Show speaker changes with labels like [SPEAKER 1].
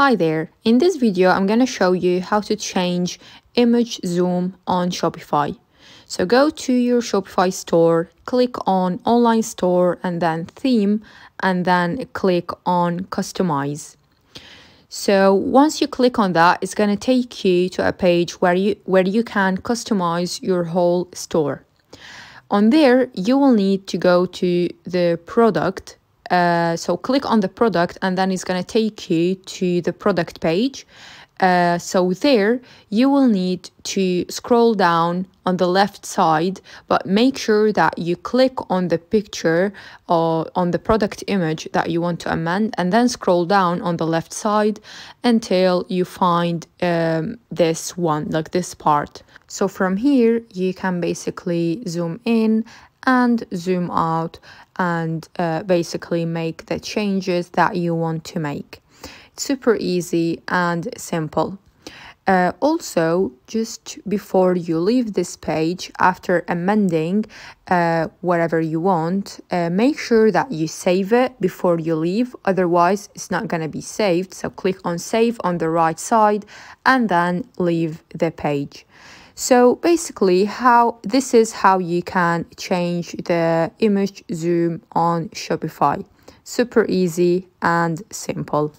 [SPEAKER 1] Hi there, in this video I'm going to show you how to change image zoom on Shopify. So go to your Shopify store, click on online store and then theme and then click on customize. So once you click on that, it's going to take you to a page where you where you can customize your whole store. On there, you will need to go to the product. Uh, so click on the product and then it's going to take you to the product page. Uh, so there you will need to scroll down on the left side but make sure that you click on the picture or on the product image that you want to amend and then scroll down on the left side until you find um, this one like this part so from here you can basically zoom in and zoom out and uh, basically make the changes that you want to make super easy and simple. Uh, also, just before you leave this page, after amending uh, whatever you want, uh, make sure that you save it before you leave. Otherwise, it's not going to be saved. So click on save on the right side and then leave the page. So basically how this is how you can change the image zoom on Shopify. Super easy and simple.